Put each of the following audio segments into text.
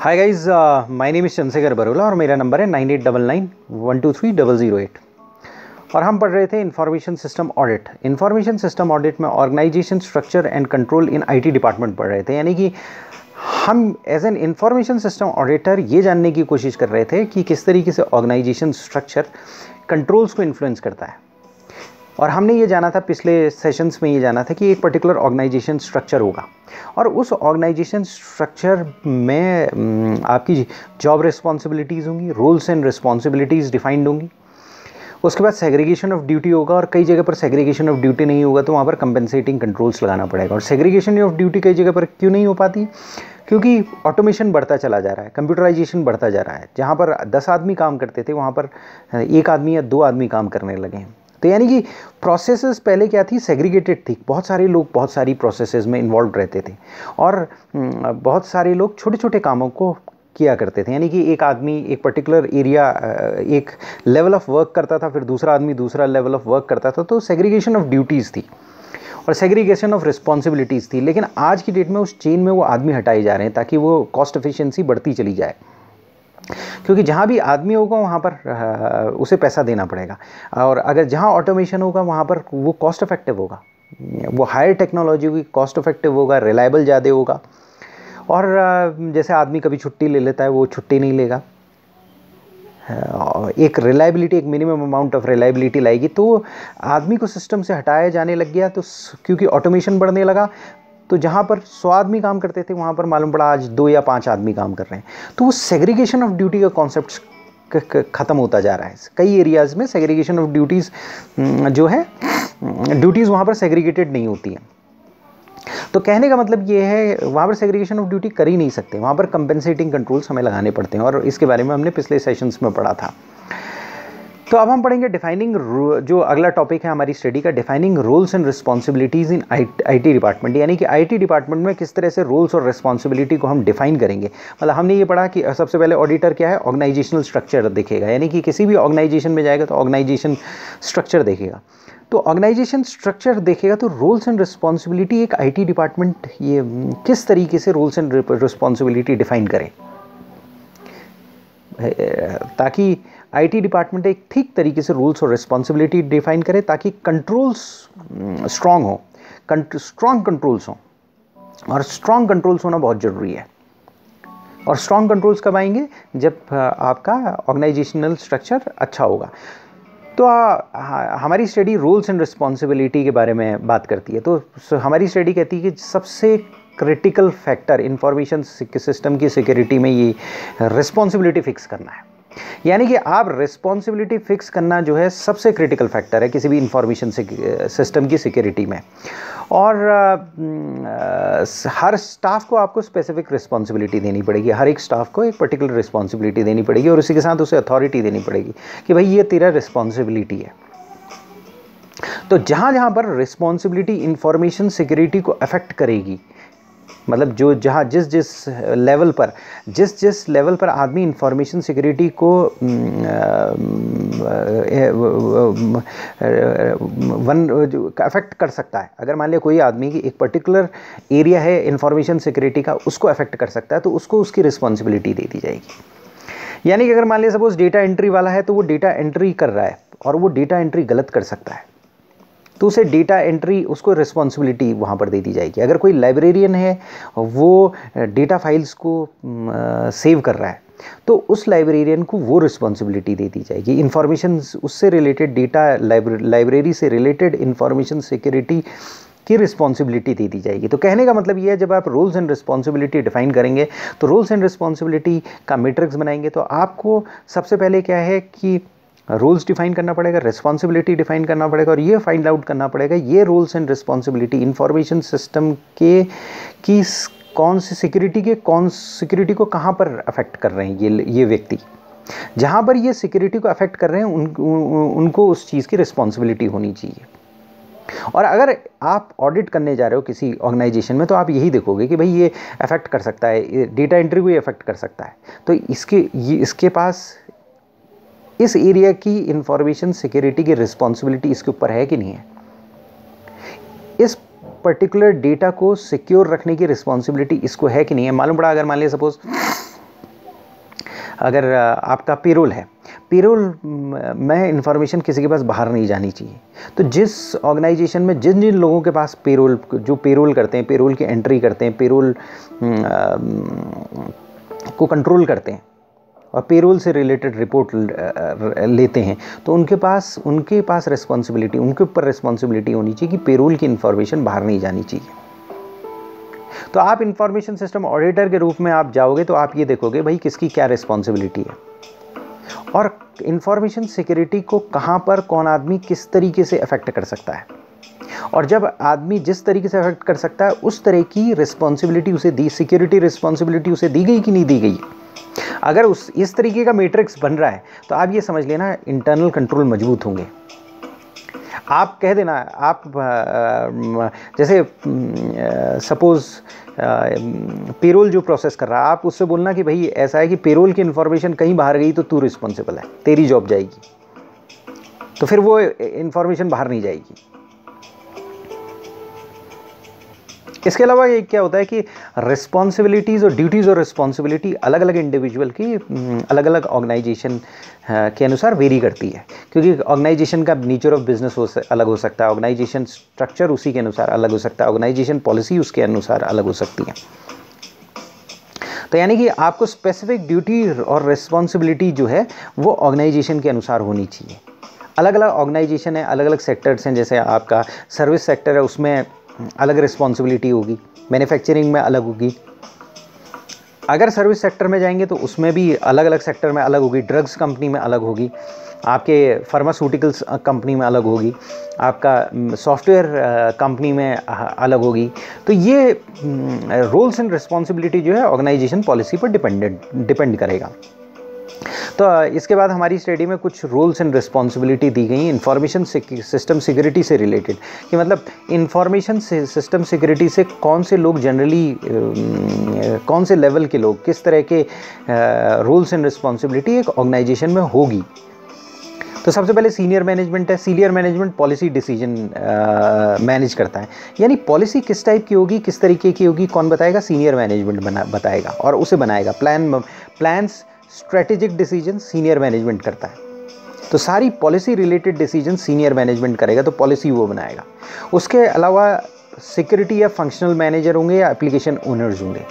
Hi guys my name is Chandrashekhar Barola और मेरा number है nine eight double nine one two three double zero eight और हम पढ़ रहे थे information system audit information system audit में organisation structure and control in IT department पढ़ रहे थे. यानी कि हम as an information system auditor ये जानने की कोशिश कर रहे थे कि किस तरीके से ऑर्गेनाइजेशन स्ट्रक्चर कंट्रोल्स को इन्फ्लुएंस करता है। और हमने ये जाना था पिछले सेशंस में ये जाना था कि एक पर्टिकुलर ऑर्गेनाइजेशन स्ट्रक्चर होगा। और उस ऑर्गेनाइजेशन स्ट्रक्चर में आपकी जॉब रिस्पॉन्सिबिलिटीज़ होंगी रोल्स एंड रिस्पॉन्सिबिलिटीज़ डिफाइंड होंगी। उसके बाद सेग्रीगेशन ऑफ़ ड्यूटी होगा और कई जगह पर सेग्रीगेशन ऑफ़ ड्यूटी नहीं होगा तो वहाँ पर कंपेंसेटिंग कंट्रोल्स लगाना पड़ेगा। और सेग्रीगेशन ऑफ़ ड्यूटी कई जगह पर क्यों नहीं हो पाती? क्योंकि ऑटोमेशन बढ़ता चला जा रहा है कंप्यूटराइजेशन बढ़ता जा रहा है। जहाँ पर दस आदमी काम करते थे, वहाँ पर, एक आदमी या दो आदमी काम करने लगे हैं। तो यानी कि प्रोसेसेस पहले क्या थी? सेग्रीगेटेड थी। बहुत सारे लोग बहुत सारी प्रोसेसेस में इन्वॉल्व रहते थे। और बहुत सारे लोग छोटे छोटे कामों को किया करते थे। यानी कि एक आदमी, एक पर्टिकुलर एरिया एक लेवल ऑफ़ वर्क करता था, फिर दूसरा आदमी दूसरा लेवल ऑफ़ वर्क करता था। तो सेग्रीगेशन ऑफ़ ड्यूटीज़ थी। और सेग्रीगेशन ऑफ़ रिस्पॉन्सिबिलिटीज़ थी। लेकिन आज की डेट में उस चेन में वो आदमी हटाए जा रहे हैं ताकि वो कॉस्ट एफिशिएंसी बढ़ती चली जाए। क्योंकि जहाँ भी आदमी होगा, वहाँ पर उसे पैसा देना पड़ेगा। और अगर जहाँ ऑटोमेशन होगा, वहाँ पर वो कॉस्ट इफ़ेक्टिव होगा। वो हायर टेक्नोलॉजी होगी कॉस्ट इफ़ेक्टिव होगा रिलायबल ज़्यादा होगा। और जैसे आदमी कभी छुट्टी ले लेता है, वो छुट्टी नहीं लेगा। एक रिलायबिलिटी एक मिनिमम अमाउंट ऑफ़ रिलायबिलिटी लाएगी। तो आदमी को सिस्टम से हटाया जाने लग गया तो क्योंकि ऑटोमेशन बढ़ने लगा तो जहाँ पर सौ आदमी काम करते थे, वहाँ पर मालूम पड़ा आज दो या पाँच आदमी काम कर रहे हैं। तो वो सेग्रीगेशन ऑफ़ ड्यूटी का कॉन्सेप्ट ख़त्म होता जा रहा है। कई एरियाज़ में सेग्रीगेशन ऑफ़ ड्यूटीज़ जो है ड्यूटीज़ वहाँ पर सेग्रीगेटेड नहीं होती हैं। तो कहने का मतलब ये है, वहाँ पर सेग्रीगेशन ऑफ़ ड्यूटी कर ही नहीं सकते। वहाँ पर कंपेंसेटिंग कंट्रोल्स हमें लगाने पड़ते हैं और इसके बारे में हमने पिछले सेशंस में पढ़ा था। तो अब हम पढ़ेंगे डिफाइनिंग जो अगला टॉपिक है हमारी स्टडी का defining roles and responsibilities in IT department यानी कि आईटी डिपार्टमेंट में किस तरह से रोल्स और रिस्पॉन्सिबिलिटी को हम डिफाइन करेंगे? मतलब हमने ये पढ़ा कि सबसे पहले ऑडिटर क्या है? ऑर्गेनाइजेशनल स्ट्रक्चर देखेगा। यानी कि किसी भी ऑर्गेनाइजेशन में जाएगा तो ऑर्गेनाइजेशन स्ट्रक्चर देखेगा। तो ऑर्गेनाइजेशन स्ट्रक्चर देखेगा तो रोल्स एंड रिस्पॉन्सिबिलिटी एक आईटी डिपार्टमेंट ये, किस तरीके से रोल्स एंड रिस्पॉन्सिबिलिटी डिफाइन करे? ताकि आईटी डिपार्टमेंट एक ठीक तरीके से रूल्स और रिस्पॉन्सिबिलिटी डिफाइन करे ताकि कंट्रोल्स स्ट्रॉन्ग हो। स्ट्रॉन्ग कंट्रोल्स हों। और स्ट्रॉन्ग कंट्रोल्स होना बहुत ज़रूरी है। और स्ट्रॉन्ग कंट्रोल्स कब आएँगे? जब आपका ऑर्गेनाइजेशनल स्ट्रक्चर अच्छा होगा। तो आ, हमारी स्टडी रूल्स एंड रिस्पॉन्सिबिलिटी के बारे में बात करती है। तो हमारी स्टडी कहती है कि सबसे क्रिटिकल फैक्टर इंफॉर्मेशन सिस्टम की सिक्योरिटी में ये रिस्पॉन्सिबिलिटी फिक्स करना है। यानी कि आप रिस्पॉन्सिबिलिटी फिक्स करना जो है सबसे क्रिटिकल फैक्टर है किसी भी इंफॉर्मेशन सिस्टम की सिक्योरिटी में। और हर स्टाफ को आपको स्पेसिफिक रिस्पॉन्सिबिलिटी देनी पड़ेगी। हर एक स्टाफ को एक पर्टिकुलर रिस्पॉन्सिबिलिटी देनी पड़ेगी और उसी के साथ उसे अथॉरिटी देनी पड़ेगी कि भाई ये तेरा रिस्पॉन्सिबिलिटी है। तो जहाँ जहाँ पर रिस्पॉन्सिबिलिटी इंफॉर्मेशन सिक्योरिटी को अफेक्ट करेगी मतलब जो, जहाँ जिस जिस लेवल पर, जिस जिस लेवल पर आदमी इंफॉर्मेशन सिक्योरिटी को वन अफेक्ट कर सकता है। अगर मान लिया कोई आदमी की एक पर्टिकुलर एरिया है इंफॉर्मेशन सिक्योरिटी का, उसको अफेक्ट कर सकता है तो उसको उसकी रिस्पॉन्सिबिलिटी दे दी जाएगी। यानी कि अगर मान लिया सपोज़ डेटा एंट्री वाला है तो वो डेटा एंट्री कर रहा है, और वो डेटा एंट्री गलत कर सकता है। तो उसे डेटा एंट्री उसको रिस्पॉन्सिबिलिटी वहाँ पर दे दी जाएगी। अगर कोई लाइब्रेरियन है, वो डेटा फाइल्स को सेव कर रहा है तो उस लाइब्रेरियन को वो रिस्पॉन्सिबिलिटी दे दी जाएगी। इन्फॉर्मेशन उससे रिलेटेड डेटा लाइब्रेरी से रिलेटेड इन्फॉर्मेशन सिक्योरिटी की रिस्पॉन्सिबिलिटी दे दी जाएगी। तो कहने का मतलब ये है, जब आप रूल्स एंड रिस्पॉन्सिबिलिटी डिफाइन करेंगे तो रूल्स एंड रिस्पॉन्सिबिलिटी का मेट्रिक्स बनाएँगे तो आपको सबसे पहले क्या है कि रूल्स डिफाइन करना पड़ेगा रिस्पॉन्सिबिलिटी डिफाइन करना पड़ेगा और ये फाइंड आउट करना पड़ेगा ये rules and responsibility information system के की कौन सी सिक्योरिटी के कौन सिक्योरिटी को कहाँ पर अफेक्ट कर रहे हैं ये ये व्यक्ति। जहाँ पर ये सिक्योरिटी को अफेक्ट कर रहे हैं उन, उनको उस चीज़ की रिस्पॉन्सिबिलिटी होनी चाहिए। और अगर आप ऑडिट करने जा रहे हो किसी ऑर्गेनाइजेशन में तो आप यही देखोगे कि भाई ये अफेक्ट कर सकता है डेटा एंट्री को ये अफेक्ट कर सकता है। तो इसके ये इसके पास इस एरिया की इंफॉर्मेशन सिक्योरिटी की रिस्पॉन्सिबिलिटी इसके ऊपर है कि नहीं है? इस पर्टिकुलर डेटा को सिक्योर रखने की रिस्पॉन्सिबिलिटी इसको है कि नहीं है? मालूम पड़ा अगर, मान लिया सपोज़ अगर आपका पेरोल है। पेरोल में इंफॉर्मेशन किसी के पास बाहर नहीं जानी चाहिए। तो जिस ऑर्गेनाइजेशन में, जिन जिन लोगों के पास पेरोल जो पेरोल करते हैं पेरोल की एंट्री करते हैं पेरोल को कंट्रोल करते हैं और पेरोल से रिलेटेड रिपोर्ट लेते हैं। तो उनके पास उनके पास रिस्पॉन्सिबिलिटी उनके ऊपर रिस्पॉन्सिबिलिटी होनी चाहिए कि पेरोल की इन्फॉर्मेशन बाहर नहीं जानी चाहिए। तो आप इंफॉर्मेशन सिस्टम ऑडिटर के रूप में आप जाओगे तो आप ये देखोगे भाई किसकी क्या रिस्पॉन्सिबिलिटी है। और इंफॉर्मेशन सिक्योरिटी को कहाँ पर कौन आदमी किस तरीके से अफेक्ट कर सकता है। और जब आदमी जिस तरीके से अफेक्ट कर सकता है, उस तरह की रिस्पॉन्सिबिलिटी उसे दी सिक्योरिटी रिस्पॉन्सिबिलिटी उसे दी गई कि नहीं दी गई? अगर उस, इस तरीके का मैट्रिक्स बन रहा है तो आप ये समझ लेना इंटरनल कंट्रोल मज़बूत होंगे। आप कह देना, आप जैसे सपोज़ पेरोल जो प्रोसेस कर रहा है, आप उससे बोलना कि भाई, ऐसा है कि पेरोल की इन्फॉर्मेशन कहीं बाहर गई तो तू रिस्पॉन्सिबल है, तेरी जॉब जाएगी। तो फिर वो इन्फॉर्मेशन बाहर नहीं जाएगी। इसके अलावा ये क्या होता है कि रिस्पॉन्सिबिलिटीज़ और ड्यूटीज़ और रिस्पॉन्सिबिलिटी अलग अलग इंडिविजुअल की अलग अलग ऑर्गेनाइजेशन के अनुसार वेरी करती है। क्योंकि ऑर्गेनाइजेशन का नेचर ऑफ़ बिज़नेस हो अलग हो सकता है ऑर्गेनाइजेशन स्ट्रक्चर उसी के अनुसार अलग हो सकता है ऑर्गेनाइजेशन पॉलिसी उसके अनुसार अलग हो सकती है। तो यानी कि आपको स्पेसिफिक ड्यूटी और रिस्पॉन्सिबिलिटी जो है, वो ऑर्गेनाइजेशन के अनुसार होनी चाहिए। अलग अलग ऑर्गेनाइजेशन है अलग अलग सेक्टर्स हैं, जैसे आपका सर्विस सेक्टर है, उसमें अलग रिस्पॉन्सिबिलिटी होगी मैन्युफैक्चरिंग में अलग होगी। अगर सर्विस सेक्टर में जाएँगे तो उसमें भी अलग अलग सेक्टर में अलग होगी ड्रग्स कंपनी में अलग होगी, आपके फार्मास्यूटिकल्स कंपनी में अलग होगी, आपका सॉफ्टवेयर कंपनी में अलग होगी। तो ये रोल्स एंड रिस्पॉन्सिबिलिटी जो है ऑर्गेनाइजेशन पॉलिसी पर डिपेंडेंट डिपेंड करेगा। तो इसके बाद हमारी स्टडी में कुछ रूल्स एंड रिस्पॉन्सिबिलिटी दी गई, इंफॉर्मेशन सिस्टम सिक्योरिटी से रिलेटेड, कि मतलब इंफॉर्मेशन सिस्टम सिक्योरिटी से कौन से लोग जनरली कौन से लेवल के लोग, किस तरह के रूल्स एंड रिस्पॉन्सिबिलिटी एक ऑर्गेनाइजेशन में होगी। तो सबसे पहले सीनियर मैनेजमेंट है, senior management policy decision manage करता है। यानी पॉलिसी किस टाइप की होगी, किस तरीके की होगी, कौन बताएगा, सीनियर मैनेजमेंट बना, बताएगा और उसे बनाएगा। Plan, plans strategic decision senior management करता है। तो सारी policy related decision senior management करेगा तो पॉलिसी वो बनाएगा। उसके अलावा सिक्योरिटी या फंक्शनल मैनेजर होंगे या एप्लीकेशन ओनर्स होंगे।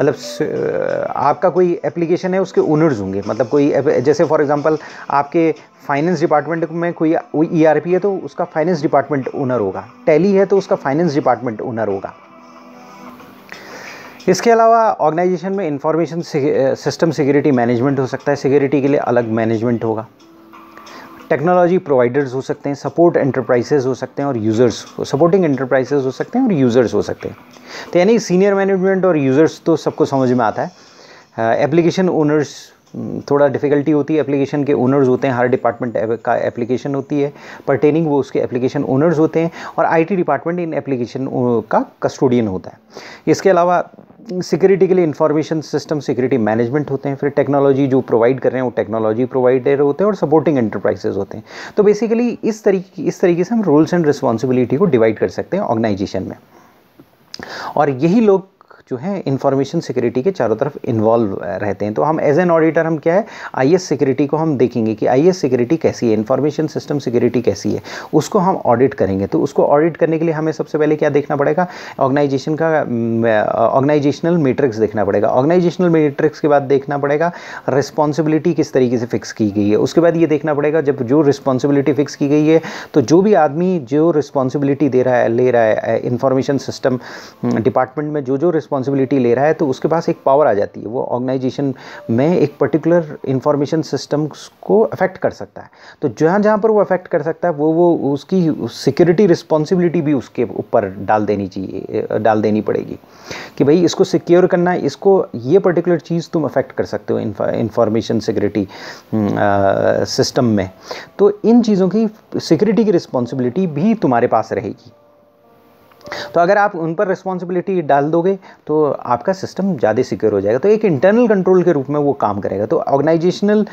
मतलब आपका कोई एप्लीकेशन है, उसके ओनर्स होंगे। मतलब कोई, जैसे फॉर एग्जांपल आपके फाइनेंस डिपार्टमेंट में कोई ई e है तो उसका फाइनेंस डिपार्टमेंट ओनर होगा। टैली है तो उसका फाइनेंस डिपार्टमेंट ओनर होगा। इसके अलावा ऑर्गेनाइजेशन में इंफॉर्मेशन सिस्टम सिक्योरिटी मैनेजमेंट हो सकता है। सिक्योरिटी के लिए अलग मैनेजमेंट होगा। टेक्नोलॉजी प्रोवाइडर्स हो सकते हैं, सपोर्ट एंटरप्राइजेज हो सकते हैं और यूज़र्स, सपोर्टिंग एंटरप्राइजेज हो सकते हैं और यूज़र्स हो सकते हैं। तो यानी सीनियर मैनेजमेंट और यूज़र्स तो सबको समझ में आता है। एप्लीकेशन ओनर्स थोड़ा डिफ़िकल्टी होती है एप्लीकेशन के ओनर्स होते हैं, हर डिपार्टमेंट का एप्लीकेशन होती है परटेनिंग वो उसके एप्लीकेशन ओनर्स होते हैं और आईटी डिपार्टमेंट इन एप्लीकेशन का कस्टोडियन होता है। इसके अलावा सिक्योरिटी के लिए इंफॉर्मेशन सिस्टम सिक्योरिटी मैनेजमेंट होते हैं, फिर टेक्नोलॉजी जो प्रोवाइड कर रहे हैं वो टेक्नोलॉजी प्रोवाइडर होते हैं और सपोर्टिंग एंटरप्राइजेज होते हैं। तो बेसिकली इस तरीके इस तरीके से हम रोल्स एंड रिस्पॉन्सिबिलिटी को डिवाइड कर सकते हैं ऑर्गेनाइजेशन में। और यही लोग जो है इंफॉर्मेशन सिक्योरिटी के चारों तरफ़ इन्वॉल्व रहते हैं। तो हम एज एन ऑडिटर हम क्या है आईएस सिक्योरिटी को हम देखेंगे कि आईएस सिक्योरिटी कैसी है इन्फॉर्मेशन सिस्टम सिक्योरिटी कैसी है, उसको हम ऑडिट करेंगे। तो उसको ऑडिट करने के लिए हमें सबसे पहले क्या देखना पड़ेगा? ऑर्गेनाइजेशन का ऑर्गेनाइजेशनल मेट्रिक्स देखना पड़ेगा। ऑर्गेनाइजेशनल मेट्रिक्स के बाद देखना पड़ेगा रिस्पॉन्सिबिलिटी किस तरीके से फिक्स की गई है। उसके बाद ये देखना पड़ेगा, जब जो रिस्पॉन्सिबिलिटी फिक्स की गई है तो जो भी आदमी जो रिस्पॉन्सिबिलिटी दे रहा है, ले रहा है इंफॉर्मेशन सिस्टम डिपार्टमेंट में जो जो रिस्पॉन्स रिस्पॉन्सिबिलिटी ले रहा है तो उसके पास एक पावर आ जाती है। वो ऑर्गेनाइजेशन में एक पर्टिकुलर इंफॉर्मेशन सिस्टम को अफेक्ट कर सकता है। तो जहाँ जहाँ पर वो अफेक्ट कर सकता है, वो वो उसकी सिक्योरिटी रिस्पॉन्सिबिलिटी भी उसके ऊपर डाल देनी चाहिए डाल देनी पड़ेगी कि भाई इसको सिक्योर करना है, इसको ये पर्टिकुलर चीज़ तुम अफेक्ट कर सकते हो इंफॉर्मेशन सिक्योरिटी सिस्टम में। तो इन चीज़ों की सिक्योरिटी की रिस्पॉन्सिबिलिटी भी तुम्हारे पास रहेगी। तो अगर आप उन पर रिस्पॉन्सिबिलिटी डाल दोगे तो आपका सिस्टम ज़्यादा सिक्योर हो जाएगा। तो एक इंटरनल कंट्रोल के रूप में वो काम करेगा। तो ऑर्गेनाइजेशनल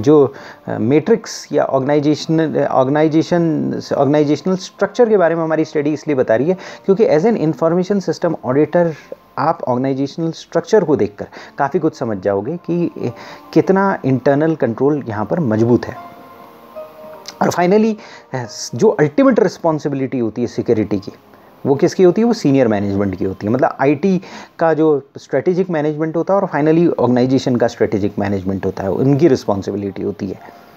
जो मैट्रिक्स या ऑर्गेनाइजेशनल ऑर्गेनाइजेशन ऑर्गेनाइजेशनल स्ट्रक्चर के बारे में हमारी स्टडी इसलिए बता रही है, क्योंकि as an information system auditor आप ऑर्गेनाइजेशनल स्ट्रक्चर को देखकर काफ़ी कुछ समझ जाओगे कि कितना इंटरनल कंट्रोल यहाँ पर मज़बूत है। और फाइनली जो अल्टीमेट रिस्पॉन्सिबिलिटी होती है सिक्योरिटी की, वो किसकी होती है? वो सीनियर मैनेजमेंट की होती है। मतलब आईटी का जो स्ट्रेटेजिक मैनेजमेंट होता है और फाइनली ऑर्गेनाइजेशन का स्ट्रेटेजिक मैनेजमेंट होता है, उनकी रिस्पॉन्सिबिलिटी होती है।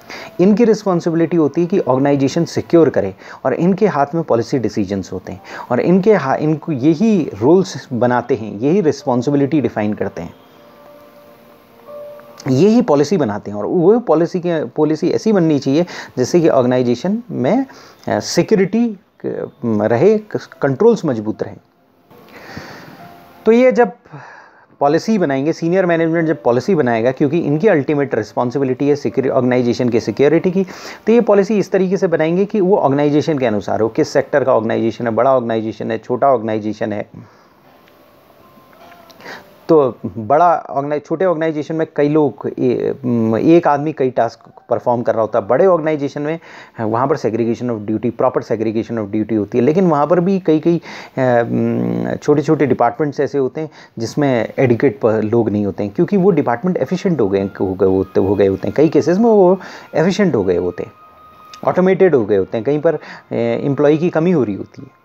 इनकी रिस्पॉन्सिबिलिटी होती है कि ऑर्गेनाइजेशन सिक्योर करे और इनके हाथ में पॉलिसी डिसीजंस होते हैं और इनके हा, इनको यही रोल्स बनाते हैं, यही रिस्पॉन्सिबिलिटी डिफाइन करते हैं। यही पॉलिसी बनाते हैं और वो पॉलिसी के पॉलिसी ऐसी बननी चाहिए जिससे कि ऑर्गेनाइजेशन में सिक्योरिटी रहे कंट्रोल्स मज़बूत रहे। तो ये जब पॉलिसी बनाएँगे सीनियर मैनेजमेंट जब पॉलिसी बनाएगा, क्योंकि इनकी अल्टीमेट रिस्पॉन्सिबिलिटी है ऑर्गेनाइजेशन की सिक्योरिटी की तो ये पॉलिसी इस तरीके से बनाएँगे कि वो ऑर्गेनाइजेशन के अनुसार हो, किस सेक्टर का ऑर्गेनाइजेशन है, बड़ा ऑर्गेनाइजेशन है, छोटा ऑर्गेनाइजेशन है। तो बड़ा ऑर्गेनाइज छोटे ऑर्गेनाइजेशन में कई लोग एक आदमी कई टास्क परफॉर्म कर रहा होता है। बड़े ऑर्गेनाइजेशन में, वहाँ पर segregation of duty proper segregation of duty होती है। लेकिन वहाँ पर भी कई कई छोटे छोटे डिपार्टमेंट्स ऐसे होते हैं, जिसमें एडिकेट लोग नहीं होते हैं। क्योंकि वो डिपार्टमेंट एफिशिएंट हो गए हो गए, होते, हो गए होते हैं। कई केसेस में वो एफिशिएंट हो गए होते हैं। ऑटोमेटेड हो गए होते हैं। कहीं पर एम्प्लॉय की कमी हो रही होती है।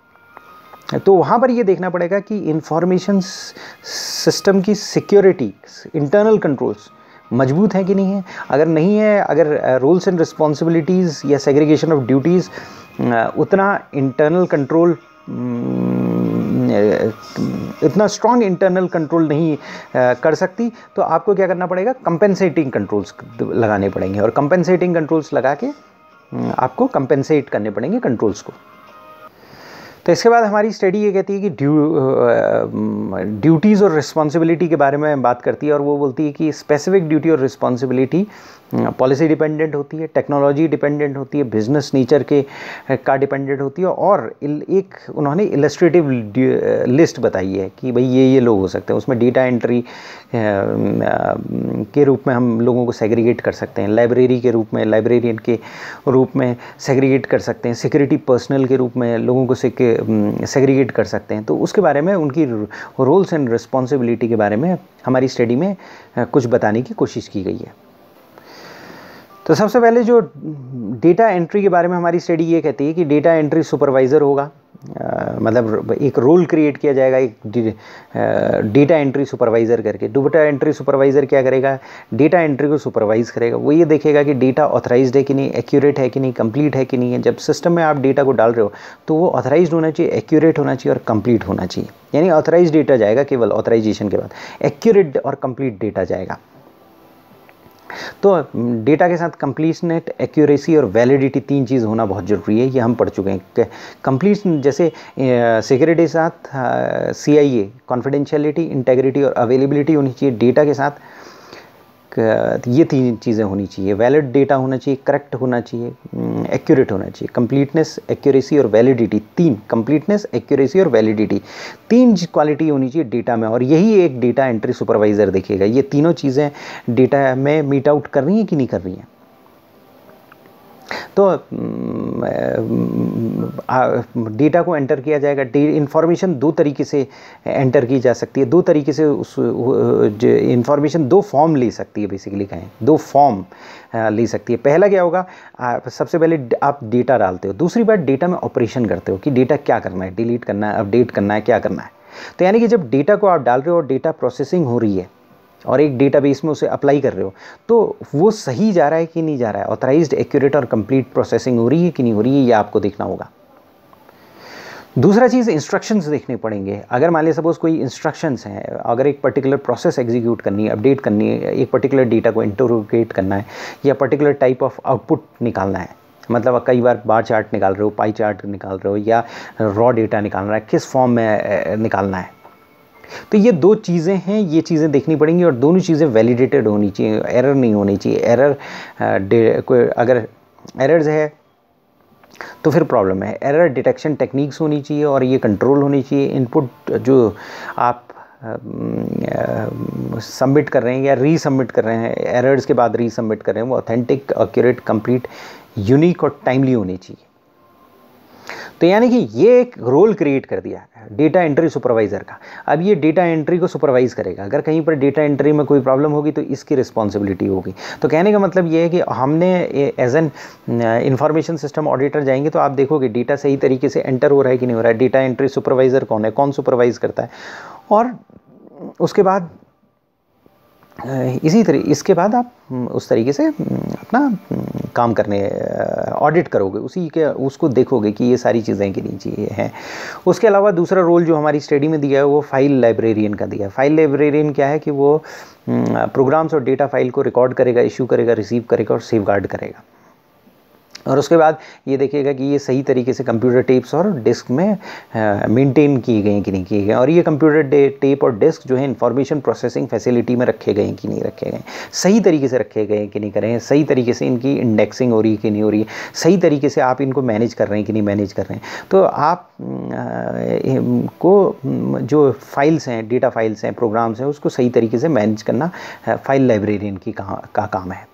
तो वहाँ पर ये देखना पड़ेगा कि इंफॉर्मेशन सिस्टम की सिक्योरिटी इंटरनल कंट्रोल्स मज़बूत हैं कि नहीं है? अगर नहीं है, अगर रोल्स एंड रिस्पॉन्सिबिलिटीज़ या सेग्रीगेशन ऑफ़ ड्यूटीज़ उतना इंटरनल कंट्रोल इतना स्ट्रॉन्ग इंटरनल कंट्रोल नहीं कर सकती तो आपको क्या करना पड़ेगा? कंपेंसेटिंग कंट्रोल्स लगाने पड़ेंगे और कंपेंसेटिंग कंट्रोल्स लगा के आपको कंपेंसेट करने पड़ेंगे कंट्रोल्स को। तो इसके बाद हमारी स्टडी ये कहती है कि ड्यू ड्यूटीज़ और रिस्पॉन्सिबिलिटी के बारे में बात करती है और वो बोलती है कि स्पेसिफिक ड्यूटी और रिस्पॉन्सिबिलिटी पॉलिसी डिपेंडेंट होती है टेक्नोलॉजी डिपेंडेंट होती है बिज़नेस नेचर के का डिपेंडेंट होती है और एक उन्होंने इलस्ट्रेटिव लिस्ट बताई है कि भाई ये ये लोग हो सकते हैं। उसमें डेटा एंट्री के रूप में हम लोगों को सेग्रीगेट कर सकते हैं। लाइब्रेरी के रूप में लाइब्रेरियन के रूप में सेग्रीगेट कर सकते हैं। सिक्योरिटी पर्सनल के रूप में लोगों को सेग्रीगेट कर सकते हैं। तो उसके बारे में, उनकी रोल्स एंड रिस्पॉन्सिबिलिटी के बारे में हमारी स्टडी में कुछ बताने की कोशिश की गई है। तो सबसे पहले जो डेटा एंट्री के बारे में हमारी स्टडी ये कहती है कि डेटा एंट्री सुपरवाइज़र होगा। मतलब एक रोल क्रिएट किया जाएगा, एक डेटा एंट्री सुपरवाइज़र करके। डेटा एंट्री सुपरवाइज़र क्या करेगा? डेटा एंट्री को सुपरवाइज़ करेगा। वो ये देखेगा कि डेटा ऑथराइज्ड है कि नहीं एक्यूरेट है कि नहीं कंप्लीट है कि नहीं है। जब सिस्टम में आप डेटा को डाल रहे हो तो वो ऑथराइज होना चाहिए एक्यूरेट होना चाहिए और कंप्लीट होना चाहिए। यानी ऑथराइज डेटा जाएगा केवल ऑथराइजेशन के बाद। एक्यूरेट और कंप्लीट डेटा जाएगा। तो डेटा के साथ कंप्लीटनेट एक्यूरेसी और वैलिडिटी तीन चीज़ होना बहुत ज़रूरी है, ये हम पढ़ चुके हैं। कंप्लीट जैसे सिक्योरिटी के साथ C I A confidentiality integrity और अवेलेबिलिटी होनी चाहिए। डेटा के साथ ये तीन चीज़ें होनी चाहिए। वैलिड डेटा होना चाहिए करेक्ट होना चाहिए एक्यूरेट होना चाहिए। कंप्लीटनेस एक्यूरेसी और वैलिडिटी तीन। कंप्लीटनेस एक्यूरेसी और वैलिडिटी तीन क्वालिटी होनी चाहिए डेटा में और यही एक डेटा एंट्री सुपरवाइज़र देखेगा। ये तीनों चीज़ें डेटा में मीट आउट कर रही हैं कि नहीं कर रही हैं? तो डेटा को एंटर किया जाएगा। इंफॉर्मेशन दो तरीके से एंटर की जा सकती है। दो तरीके से उस इंफॉर्मेशन दो फॉर्म ले सकती है बेसिकली कहें। दो फॉर्म ले सकती है। पहला क्या होगा? सबसे पहले आप डेटा डालते हो। दूसरी बात, डेटा में ऑपरेशन करते हो कि डेटा क्या करना है? डिलीट करना है, अपडेट करना है, क्या करना है? तो यानी कि जब डेटा को आप डाल रहे हो और डेटा प्रोसेसिंग हो रही है और एक डेटाबेस में उसे अप्लाई कर रहे हो। तो वो सही जा रहा है कि नहीं जा रहा है? ऑथराइज एक्यूरेट और कंप्लीट प्रोसेसिंग हो रही है कि नहीं हो रही है, ये आपको देखना होगा। दूसरा चीज़ इंस्ट्रक्शंस देखने पड़ेंगे। अगर मान लिया सपोज़ कोई इंस्ट्रक्शंस हैं, अगर एक पर्टिकुलर प्रोसेस एग्जीक्यूट करनी है अपडेट करनी है, एक पर्टिकुलर डेटा को इंटरोगेट करना है, या पर्टिकुलर टाइप ऑफ़ आउटपुट निकालना है मतलब कई बार बार चार्ट निकाल रहे हो पाई चार्ट निकाल रहे हो, या रॉ डेटा निकालना है, किस फॉर्म में निकालना है तो ये दो चीज़ें हैं, ये चीज़ें देखनी पड़ेंगी और दोनों चीज़ें वैलिडेटेड होनी चाहिए एरर नहीं होनी चाहिए। एरर कोई अगर एरर्स है तो फिर प्रॉब्लम है। एरर डिटेक्शन टेक्निक्स होनी चाहिए और ये कंट्रोल होनी चाहिए। इनपुट जो आप सबमिट कर रहे हैं या रीसबमिट कर रहे हैं एरर्स के बाद रीसबमिट कर रहे हैं, वो ऑथेंटिक एक्यूरेट कंप्लीट यूनिक और टाइमली होनी चाहिए। तो यानी कि ये एक रोल क्रिएट कर दिया डेटा एंट्री सुपरवाइज़र का। अब ये डेटा एंट्री को सुपरवाइज करेगा। अगर कहीं पर डेटा एंट्री में कोई प्रॉब्लम होगी तो इसकी रिस्पॉन्सिबिलिटी होगी। तो कहने का मतलब ये है कि हमने as an information system auditor जाएँगे तो आप देखोगे डेटा सही तरीके से एंटर हो रहा है कि नहीं हो रहा है। डेटा एंट्री सुपरवाइज़र कौन है? कौन सुपरवाइज करता है? और उसके बाद इसी तरह इसके बाद आप उस तरीके से अपना काम करने ऑडिट करोगे। उसी के, उसको देखोगे कि ये सारी चीज़ें कि नहीं चाहिए हैं। उसके अलावा दूसरा रोल जो हमारी स्टडी में दिया है, वो फ़ाइल लाइब्रेरियन का दिया है। फ़ाइल लाइब्रेरियन क्या है कि वो प्रोग्राम्स और डेटा फ़ाइल को रिकॉर्ड करेगा इशू करेगा रिसीव करेगा और सेव करेगा। और उसके बाद ये देखिएगा कि ये सही तरीके से कंप्यूटर टेप्स और डिस्क में मेंटेन किए गए कि नहीं किए गए और ये कंप्यूटर टेप और डिस्क जो है इंफॉर्मेशन प्रोसेसिंग फैसिलिटी में रखे गए कि नहीं रखे गए सही तरीके से रखे गए कि नहीं करें सही तरीके से इनकी इंडेक्सिंग हो रही है कि नहीं हो रही है। सही तरीके से आप इनको मैनेज कर रहे हैं कि नहीं मैनेज कर रहे हैं। तो आप को जो फाइल्स हैं डेटा फाइल्स हैं प्रोग्राम्स हैं, उसको सही तरीके से मैनेज करना फ़ाइल लाइब्रेरियन की कहाँ, का काम है।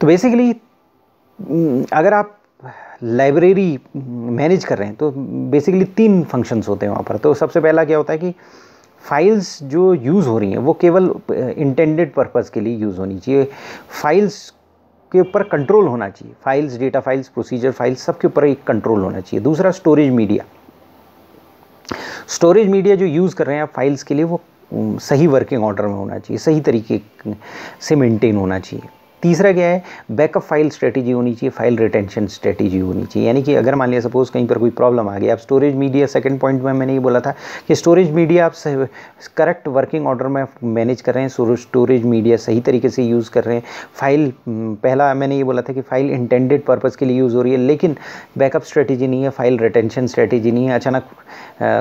तो बेसिकली अगर आप लाइब्रेरी मैनेज कर रहे हैं तो बेसिकली तीन फ़ंक्शंस होते हैं वहाँ पर। तो सबसे पहला क्या होता है कि फाइल्स जो यूज़ हो रही हैं, वो केवल इंटेंडेड पर्पज़ के लिए यूज़ होनी चाहिए। फाइल्स के ऊपर कंट्रोल होना चाहिए। Files data files procedure files सबके ऊपर एक कंट्रोल होना चाहिए। दूसरा स्टोरेज मीडिया स्टोरेज मीडिया जो यूज़ कर रहे हैं आप फाइल्स के लिए, वो सही वर्किंग ऑर्डर में होना चाहिए। सही तरीके से मेंटेन होना चाहिए। तीसरा क्या है? बैकअप फ़ाइल स्ट्रेटेजी होनी चाहिए फ़ाइल रिटेंशन स्ट्रेटेजी होनी चाहिए। यानी कि अगर मान लिया सपोज़ कहीं पर कोई प्रॉब्लम आ गई आप स्टोरेज मीडिया सेकंड पॉइंट में मैंने ये बोला था कि स्टोरेज मीडिया आप करेक्ट वर्किंग ऑर्डर में मैनेज कर रहे हैं स्टोरेज मीडिया सही तरीके से यूज़ कर रहे हैं। फ़ाइल पहला मैंने ये बोला था कि फ़ाइल इंटेंडेड पर्पज़ के लिए यूज़ हो रही है, लेकिन बैकअप स्ट्रेटेजी नहीं है फ़ाइल रिटेंशन स्ट्रेटेजी नहीं है। अचानक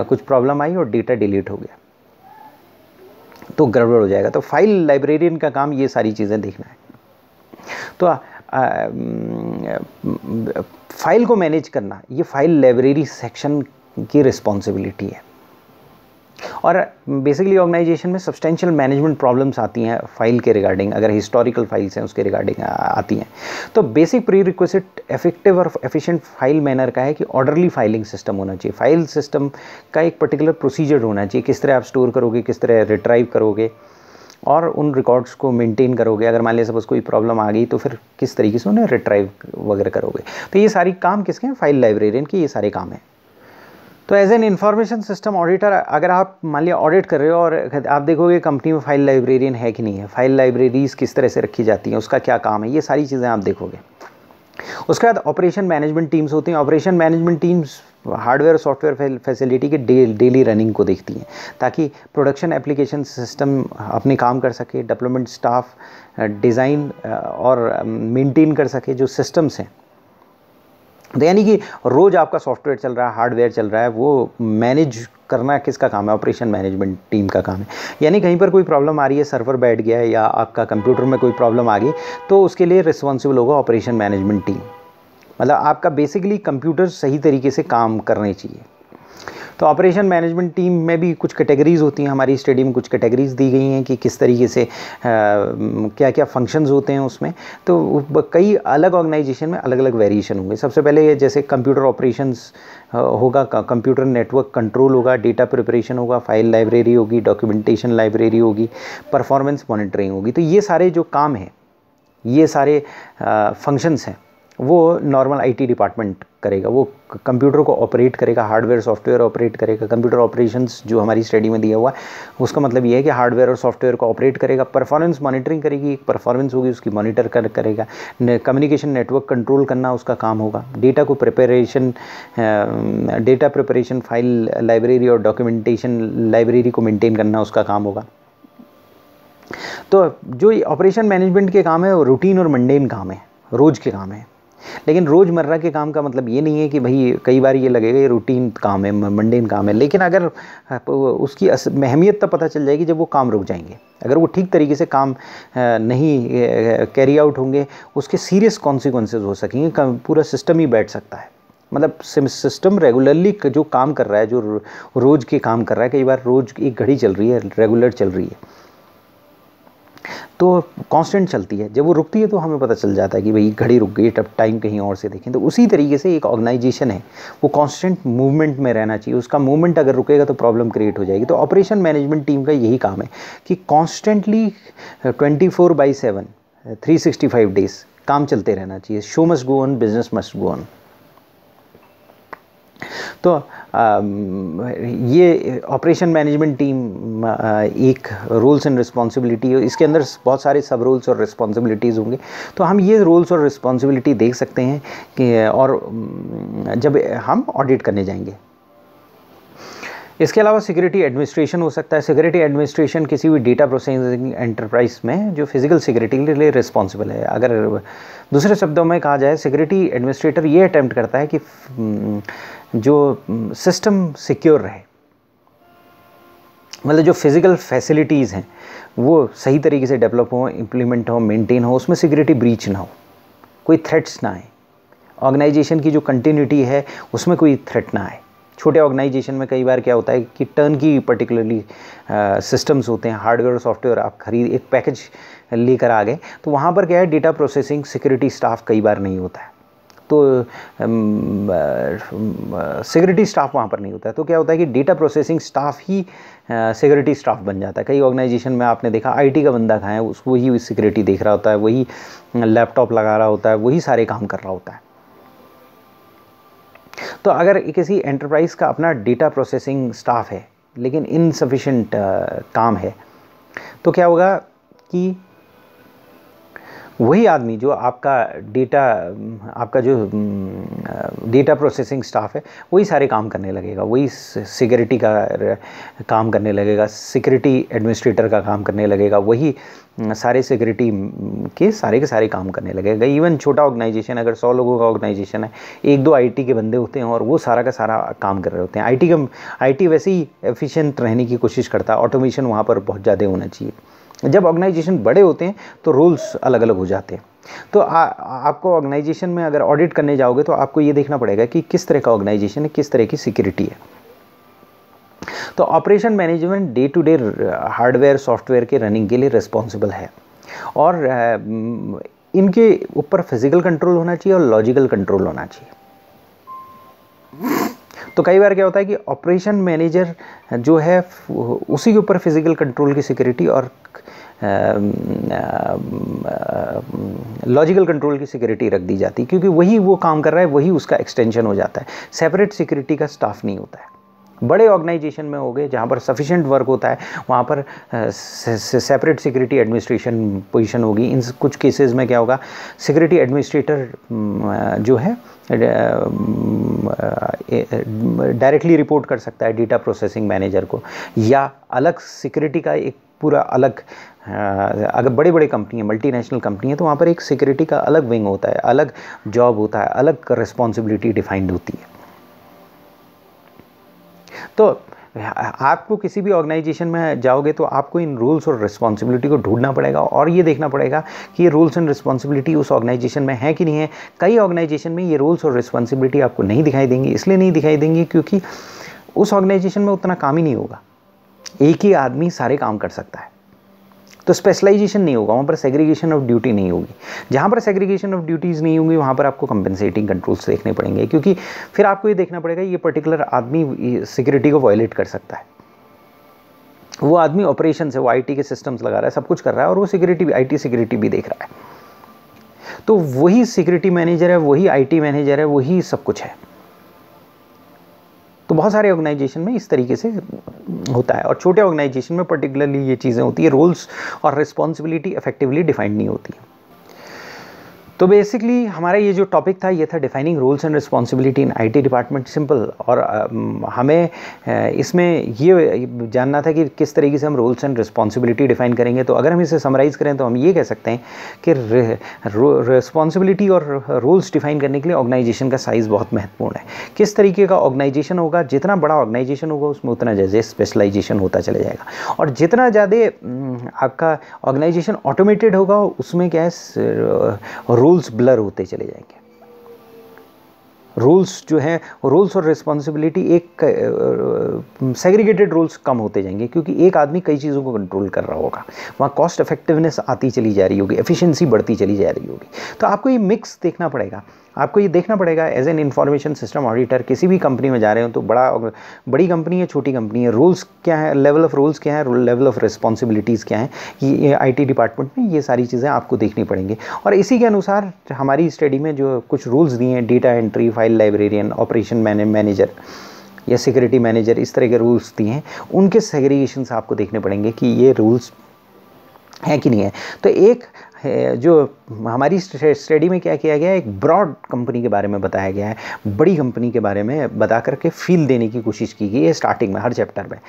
कुछ प्रॉब्लम आई और डेटा डिलीट हो गया। तो गड़बड़ हो जाएगा। तो फ़ाइल लाइब्रेरियन का काम ये सारी चीज़ें देखना है। तो आ, आ, फ़ाइल को मैनेज करना ये फ़ाइल लाइब्रेरी सेक्शन की रिस्पॉन्सिबिलिटी है। और बेसिकली ऑर्गेनाइजेशन में सब्सटेंशियल मैनेजमेंट प्रॉब्लम्स आती हैं फ़ाइल के रिगार्डिंग अगर हिस्टोरिकल फाइल्स हैं उसके रिगार्डिंग आती हैं। तो बेसिक प्री रिक्वेस्ट इफ़ेक्टिव और एफिशिएंट फ़ाइल मैनर का है कि ऑर्डरली फाइलिंग सिस्टम होना चाहिए। फ़ाइल सिस्टम का एक पर्टिकुलर प्रोसीजर होना चाहिए किस तरह आप स्टोर करोगे किस तरह रिट्राइव करोगे। और उन रिकॉर्ड्स को मेंटेन करोगे। अगर मान लिया सपोज़ कोई प्रॉब्लम आ गई तो फिर किस तरीके से उन्हें रिट्राइव वगैरह करोगे? तो ये सारी काम किसके हैं? फ़ाइल लाइब्रेरियन के ये सारे काम हैं। तो as an information system auditor अगर आप मान लिया ऑडिट कर रहे हो और आप देखोगे कंपनी में फ़ाइल लाइब्रेरियन है कि नहीं है फ़ाइल लाइब्रेरीज किस तरह से रखी जाती हैं, उसका क्या काम है, ये सारी चीज़ें आप देखोगे। उसके बाद ऑपरेशन मैनेजमेंट टीम्स होती हैं। ऑपरेशन मैनेजमेंट टीम्स हार्डवेयर और सॉफ्टवेयर फैसिलिटी के डेली रनिंग को देखती हैं, ताकि प्रोडक्शन एप्लीकेशन सिस्टम अपने काम कर सके डेवलपमेंट स्टाफ डिज़ाइन और मेंटेन कर सके जो सिस्टम्स हैं। तो यानी कि रोज़ आपका सॉफ्टवेयर चल रहा है, हार्डवेयर चल रहा है, वो मैनेज करना किसका काम है? ऑपरेशन मैनेजमेंट टीम का काम है। यानी कहीं पर कोई प्रॉब्लम आ रही है सर्वर बैठ गया है, या आपका कंप्यूटर में कोई प्रॉब्लम आ गई तो उसके लिए रिस्पॉन्सिबल होगा ऑपरेशन मैनेजमेंट टीम मतलब आपका बेसिकली कंप्यूटर सही तरीके से काम करने चाहिए। तो ऑपरेशन मैनेजमेंट टीम में भी कुछ कैटेगरीज़ होती हैं। हमारी स्टडी में कुछ कैटेगरीज़ दी गई हैं कि किस तरीके से आ, क्या क्या फ़ंक्शंस होते हैं उसमें। तो कई अलग ऑर्गेनाइजेशन में अलग अलग वेरिएशन होंगे। सबसे पहले जैसे कंप्यूटर ऑपरेशंस होगा कंप्यूटर नेटवर्क कंट्रोल होगा डेटा प्रिपरेशन होगा फ़ाइल लाइब्रेरी होगी डॉक्यूमेंटेशन लाइब्रेरी होगी परफॉर्मेंस मॉनिटरिंग होगी। तो ये सारे जो काम हैं ये सारे फ़ंक्शंस हैं। वो नॉर्मल आईटी डिपार्टमेंट करेगा, वो कंप्यूटर को ऑपरेट करेगा हार्डवेयर सॉफ्टवेयर ऑपरेट करेगा कंप्यूटर ऑपरेशंस जो हमारी स्टडी में दिया हुआ है, उसका मतलब ये है कि हार्डवेयर और सॉफ्टवेयर को ऑपरेट करेगा परफॉर्मेंस मॉनिटरिंग करेगी, एक परफॉर्मेंस होगी, उसकी मॉनिटर कर, करेगा कम्युनिकेशन नेटवर्क कंट्रोल करना उसका काम होगा डेटा को preparation data preparation file library और डॉक्यूमेंटेशन लाइब्रेरी को मेनटेन करना उसका काम होगा। तो जो ऑपरेशन मैनेजमेंट के काम है वो रूटीन और मंडेन काम है, रोज़ के काम है। लेकिन रोज़मर्रा के काम का मतलब ये नहीं है कि भाई कई बार ये लगेगा, ये रूटीन काम है मंडेन काम है। लेकिन अगर उसकी अहमियत तब पता चल जाएगी जब वो काम रुक जाएँगे। अगर वो ठीक तरीके से काम नहीं कैरी आउट होंगे, उसके सीरियस कॉन्सिक्वेंसेज हो सकेंगे पूरा सिस्टम ही बैठ सकता है। मतलब सिस्टम रेगुलरली जो काम कर रहा है, जो रोज़ के काम कर रहा है, कई बार रोज़ एक घड़ी चल रही है रेगुलर चल रही है। तो कांस्टेंट चलती है। जब वो रुकती है तो हमें पता चल जाता है कि भाई घड़ी रुक गई, तब टाइम कहीं और से देखें। तो उसी तरीके से एक ऑर्गेनाइजेशन है। वो कांस्टेंट मूवमेंट में रहना चाहिए। उसका मूवमेंट अगर रुकेगा तो प्रॉब्लम क्रिएट हो जाएगी। तो ऑपरेशन मैनेजमेंट टीम का यही काम है कि constantly twenty four by seven three sixty five days काम चलते रहना चाहिए। Show must go on business must go on तो ये ऑपरेशन मैनेजमेंट टीम एक रोल्स एंड रिस्पॉन्सिबिलिटी इसके अंदर बहुत सारे सब रोल्स और रिस्पॉन्सिबिलिटीज़ होंगे। तो हम ये रोल्स और रिस्पॉन्सिबिलिटी देख सकते हैं कि, और जब हम ऑडिट करने जाएँगे। इसके अलावा सिक्योरिटी एडमिनिस्ट्रेशन हो सकता है। सिक्योरिटी एडमिनिस्ट्रेशन किसी भी डेटा प्रोसेसिंग एंटरप्राइज में जो फ़िज़िकल सिक्योरिटी के लिए रिस्पॉन्सिबल है। अगर दूसरे शब्दों में कहा जाए सिक्योरिटी एडमिनिस्ट्रेटर ये अटैम्प्ट करता है कि जो सिस्टम सिक्योर रहे। मतलब जो फ़िज़िकल फैसिलिटीज़ हैं, वो सही तरीके से डेवलप हो इम्प्लीमेंट हो मेंटेन हो, उसमें सिक्योरिटी ब्रीच ना हो। कोई थ्रेट्स ना आए। ऑर्गेनाइजेशन की जो कंटिन्यूटी है, उसमें कोई थ्रेट ना आए। छोटे ऑर्गेनाइजेशन में कई बार क्या होता है कि टर्न की पर्टिकुलरली सिस्टम्स होते हैं हार्डवेयर और सॉफ्टवेयर आप खरीद, एक पैकेज लेकर आ गए तो वहाँ पर क्या है डेटा प्रोसेसिंग सिक्योरिटी स्टाफ कई बार नहीं होता है। तो सिक्योरिटी स्टाफ वहाँ पर नहीं होता है। तो क्या होता है कि डेटा प्रोसेसिंग स्टाफ ही सिक्योरिटी स्टाफ बन जाता है। कई ऑर्गेनाइजेशन में आपने देखा आईटी का बंदा कहाँ है उसको ही सिक्योरिटी देख रहा होता है, वही लैपटॉप लगा रहा होता है, वही सारे काम कर रहा होता है। तो अगर किसी एंटरप्राइज़ का अपना डेटा प्रोसेसिंग स्टाफ है, लेकिन इनसफिशेंट काम है तो क्या होगा कि वही आदमी जो आपका डेटा आपका जो डेटा प्रोसेसिंग स्टाफ है, वही सारे काम करने लगेगा। वही सिक्योरिटी का काम करने लगेगा सिक्योरिटी एडमिनिस्ट्रेटर का काम करने लगेगा, वही सारे सिक्योरिटी के सारे के सारे काम करने लगेगा। इवन छोटा ऑर्गेनाइजेशन अगर सौ लोगों का ऑर्गेनाइजेशन है, एक दो आईटी के बंदे होते हैं और वो सारा का सारा काम कर रहे होते हैं। आईटी का आईटी वैसे ही एफिशिएंट रहने की कोशिश करता है। ऑटोमेशन वहाँ पर बहुत ज़्यादा होना चाहिए। जब ऑर्गेनाइजेशन बड़े होते हैं तो रोल्स अलग अलग हो जाते हैं। तो आ, आपको ऑर्गेनाइजेशन में अगर ऑडिट करने जाओगे तो आपको ये देखना पड़ेगा कि किस तरह का ऑर्गेनाइजेशन है किस तरह की सिक्योरिटी है। तो operation management day to day hardware software के रनिंग के लिए रिस्पॉन्सिबल है। और इनके ऊपर फ़िज़िकल कंट्रोल होना चाहिए और लॉजिकल कंट्रोल होना चाहिए। तो कई बार क्या होता है कि ऑपरेशन मैनेजर जो है उसी के ऊपर फ़िज़िकल कंट्रोल की सिक्योरिटी और लॉजिकल कंट्रोल की सिक्योरिटी रख दी जाती है क्योंकि वही वो काम कर रहा है, वही उसका एक्सटेंशन हो जाता है। सेपरेट सिक्योरिटी का स्टाफ नहीं होता है। बड़े ऑर्गेनाइजेशन में हो गए, जहाँ पर सफिशेंट वर्क होता है, वहाँ पर सेपरेट सिक्योरिटी एडमिनिस्ट्रेशन पोजीशन होगी। इन कुछ केसेस में क्या होगा सिक्योरिटी एडमिनिस्ट्रेटर जो है डायरेक्टली रिपोर्ट कर सकता है डेटा प्रोसेसिंग मैनेजर को, या अलग सिक्योरिटी का एक पूरा अलग अगर बड़े बड़े कंपनी है मल्टीनेशनल कंपनी है तो वहाँ पर एक सिक्योरिटी का अलग विंग होता है, अलग जॉब होता है, अलग रिस्पॉन्सिबिलिटी डिफाइंड होती है। तो आपको किसी भी ऑर्गेनाइजेशन में जाओगे तो आपको इन रूल्स और रिस्पॉन्सिबिलिटी को ढूंढना पड़ेगा और ये देखना पड़ेगा कि ये रूल्स एंड रिस्पॉन्सिबिलिटी उस ऑर्गेनाइजेशन में है कि नहीं है। कई ऑर्गेनाइजेशन में ये रूल्स और रिस्पॉन्सिबिलिटी आपको नहीं दिखाई देंगी, इसलिए नहीं दिखाई देंगी क्योंकि उस ऑर्गेनाइजेशन में उतना काम ही नहीं होगा। एक ही आदमी सारे काम कर सकता है। तो स्पेशलाइजेशन नहीं होगा, वहाँ पर सेग्रीगेशन ऑफ़ ड्यूटी नहीं होगी। जहाँ पर सेग्रीगेशन ऑफ़ ड्यूटीज़ नहीं होंगी, वहाँ पर आपको कंपनसेटिंग कंट्रोल्स देखने पड़ेंगे, क्योंकि फिर आपको ये देखना पड़ेगा, ये पर्टिकुलर आदमी सिक्योरिटी को वायलेट कर सकता है। वो आदमी ऑपरेशन से वो आईटी के सिस्टम्स लगा रहा है, सब कुछ कर रहा है, और वो सिक्योरिटी भी आईटी सिक्योरिटी भी देख रहा है। तो वही सिक्योरिटी मैनेजर है, वही आईटी मैनेजर है, वही सब कुछ है। तो बहुत सारे ऑर्गेनाइजेशन में इस तरीके से होता है और छोटे ऑर्गेनाइजेशन में पर्टिकुलरली ये चीज़ें होती है रोल्स और रिस्पॉन्सिबिलिटी इफेक्टिवली डिफाइंड नहीं होती है। तो बेसिकली हमारा ये जो टॉपिक था, ये था defining roles and responsibility in IT department simple और हमें इसमें ये जानना था कि किस तरीके से हम रोल्स एंड रिस्पॉन्सिबिलिटी डिफाइन करेंगे। तो अगर हम इसे समराइज़ करें तो हम ये कह सकते हैं कि रिस्पॉन्सिबिलिटी और रूल्स डिफाइन करने के लिए ऑर्गेनाइजेशन का साइज़ बहुत महत्वपूर्ण है। किस तरीके का ऑर्गेनाइजेशन होगा? जितना बड़ा ऑर्गेनाइजेशन होगा, उसमें उतना ज़्यादा स्पेशलाइजेशन होता चला जाएगा। और जितना ज़्यादा आपका ऑर्गेनाइजेशन ऑटोमेटेड होगा, उसमें क्या है? रूल्स ब्लर होते चले जाएँगे। रूल्स जो हैं, रूल्स और रिस्पॉन्सिबिलिटी एक सेग्रीगेटेड रूल्स कम होते जाएँगे क्योंकि एक आदमी कई चीज़ों को कंट्रोल कर रहा होगा। वहाँ कॉस्ट इफेक्टिवनेस आती चली जा रही होगी एफिशिएंसी बढ़ती चली जा रही होगी। तो आपको ये मिक्स देखना पड़ेगा। आपको ये देखना पड़ेगा as an information system auditor किसी भी कंपनी में जा रहे हो तो बड़ा, बड़ी कंपनी है, छोटी कंपनी है रूल्स क्या है लेवल ऑफ़ रूल्स क्या है लेवल ऑफ़ रिस्पॉन्सिबिलिटीज़ क्या है, ये आईटी डिपार्टमेंट में ये सारी चीज़ें आपको देखनी पड़ेंगी। और इसी के अनुसार हमारी स्टडी में जो कुछ रूल्स दिए हैं data entry file librarian operation manager या सिक्योरिटी मैनेजर इस तरह के रूल्स दिए हैं, उनके सेग्रीगेशन आपको देखने पड़ेंगे कि ये रूल्स है कि नहीं है। तो एक जो हमारी स्टडी में क्या किया गया है, एक ब्रॉड कंपनी के बारे में बताया गया है। बड़ी कंपनी के बारे में बता करके फील देने की कोशिश की गई है स्टार्टिंग में, हर चैप्टर में।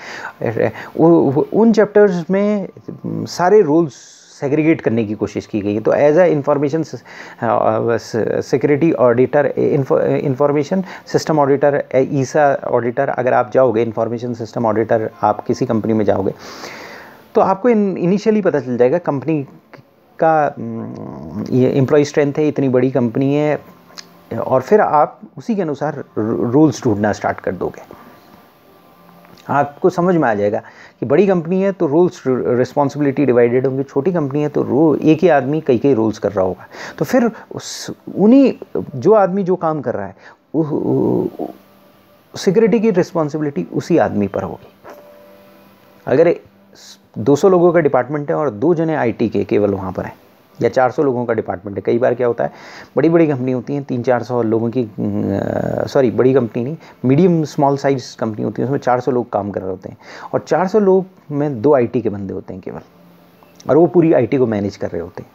उन चैप्टर्स में सारे रूल्स सेग्रीगेट करने की कोशिश की गई है। तो as a information security auditor information system auditor ISA auditor, अगर आप जाओगे इंफॉर्मेशन सिस्टम ऑडिटर, आप किसी कंपनी में जाओगे तो आपको इनिशियली पता चल जाएगा कंपनी का ये एम्प्लॉय स्ट्रेंथ है, इतनी बड़ी कंपनी है, और फिर आप उसी के अनुसार रूल्स ढूंढना स्टार्ट कर दोगे। आपको समझ में आ जाएगा कि बड़ी कंपनी है तो रूल्स रिस्पॉन्सिबिलिटी डिवाइडेड होंगे, छोटी कंपनी है तो रो, एक ही आदमी कई कई रूल्स कर रहा होगा। तो फिर उस, उन्हीं, जो आदमी जो काम कर रहा है सिक्योरिटी की रिस्पॉन्सिबिलिटी उसी आदमी पर होगी। अगर 200 लोगों का डिपार्टमेंट है और दो जने आईटी के, केवल वहाँ पर हैं। या 400 लोगों का डिपार्टमेंट है। कई बार क्या होता है बड़ी बड़ी कंपनी होती हैं, तीन चार सौ लोगों की सॉरी बड़ी कंपनी नहीं मीडियम स्मॉल साइज़ कंपनी होती है, उसमें 400 लोग काम कर रहे होते हैं। और 400 लोग में दो आईटी के बंदे होते हैं केवल। और वो पूरी आईटी को मैनेज कर रहे होते हैं।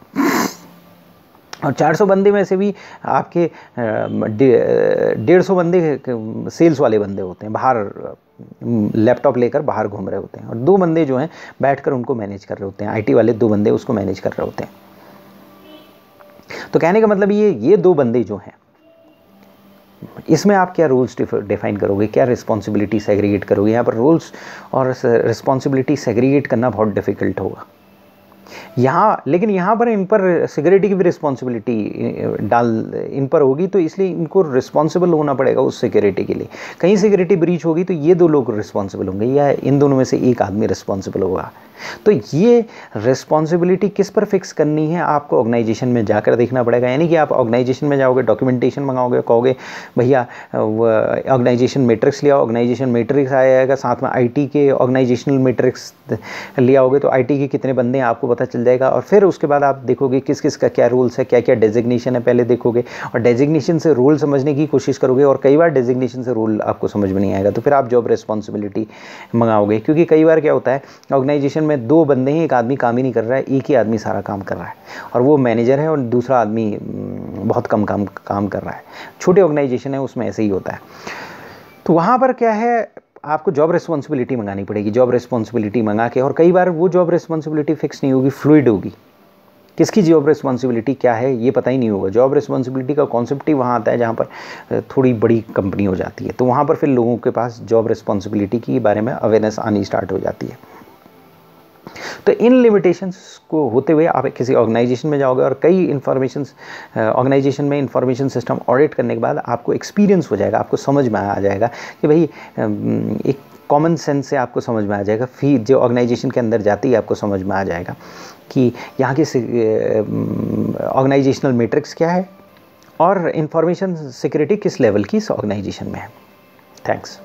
और 400 बंदे में से भी आपके डेढ़ सौ बंदे सेल्स वाले बंदे होते हैं, बाहर लैपटॉप लेकर बाहर घूम रहे होते हैं और दो बंदे जो हैं बैठकर उनको मैनेज कर रहे होते हैं आईटी वाले दो बंदे उसको मैनेज कर रहे होते हैं। तो कहने का मतलब ये ये दो बंदे जो हैं, इसमें आप क्या रूल्स डिफाइन करोगे? क्या रिस्पॉन्सिबिलिटी सेग्रीगेट करोगे? यहाँ पर रूल्स और रिस्पॉन्सिबिलिटी सेग्रीगेट करना बहुत डिफ़िकल्ट होगा। यहाँ, लेकिन यहाँ पर इन पर सिक्योरिटी की भी रिस्पॉन्सिबिलिटी डाल, इन पर होगी तो इसलिए इनको रिस्पॉन्सिबल होना पड़ेगा उस सिक्योरिटी के लिए। कहीं सिक्योरिटी ब्रीच होगी तो ये दो लोग रिस्पॉन्सिबल होंगे, या इन दोनों में से एक आदमी रिस्पॉन्सिबल होगा। तो ये रिस्पॉन्सिबिलिटी किस पर फिक्स करनी है, आपको ऑर्गेनाइजेशन में जाकर देखना पड़ेगा। यानी कि आप ऑर्गेनाइजेशन में जाओगे डॉक्यूमेंटेशन मंगाओगे, कहोगे, भैया ऑर्गेनाइजेशन मेट्रिक्स लिया ऑर्गेनाइजेशन मेट्रिक्स जाएगा साथ में आईटी के ऑर्गेनाइजेशनल मेट्रिक्स लिया होगे तो आईटी के कितने बंदे हैं, आपको पता चल जाएगा और फिर उसके बाद आप देखोगे किस किस का क्या रूल्स है क्या क्या डेजिग्नेशन है पहले देखोगे और डेजिग्नेशन से रूल समझने की कोशिश करोगे और कई बार डेजिग्नेशन से रूल आपको समझ में नहीं आएगा तो फिर आप जॉब रिस्पॉन्सिबिलिटी मंगाओगे। क्योंकि कई बार क्या होता है ऑर्गेनाइजेशन में दो बंदे हैं, एक आदमी काम ही नहीं कर रहा है, एक ही आदमी सारा काम कर रहा है और वो मैनेजर है और दूसरा आदमी बहुत कम काम काम कर रहा है। छोटे ऑर्गेनाइजेशन है, उसमें ऐसे ही होता है। तो वहाँ पर क्या है आपको जॉब रिस्पॉन्सिबिलिटी मंगानी पड़ेगी जॉब रिस्पॉन्सिबिलिटी मंगा के, और कई बार वो जॉब रिस्पॉन्सिबिलिटी फिक्स नहीं होगी फ्लूड होगी। किसकी जॉब रिस्पॉन्सिबिलिटी क्या है, ये पता ही नहीं होगा। जॉब रिस्पॉन्सिबिलिटी का कॉन्सेप्ट ही वहाँ आता है जहाँ पर थोड़ी बड़ी कंपनी हो जाती है। तो वहाँ पर फिर लोगों के पास जॉब रिस्पॉन्सिबिलिटी के बारे में अवेयरनेस आनी स्टार्ट हो जाती है। तो इन लिमिटेशंस को होते हुए आप किसी ऑर्गेनाइजेशन में जाओगे और कई इन्फॉर्मेशन ऑर्गेनाइजेशन में इंफॉर्मेशन सिस्टम ऑडिट करने के बाद आपको एक्सपीरियंस हो जाएगा, आपको समझ में आ जाएगा कि भाई एक कॉमन सेंस से आपको समझ में आ जाएगा, फ़ी, जो ऑर्गेनाइजेशन के अंदर जाती है, आपको समझ में आ जाएगा कि यहाँ की ऑर्गेनाइजेशनल मेट्रिक्स क्या है और इंफॉर्मेशन सिक्योरिटी किस लेवल की इस ऑर्गेनाइजेशन में है। थैंक्स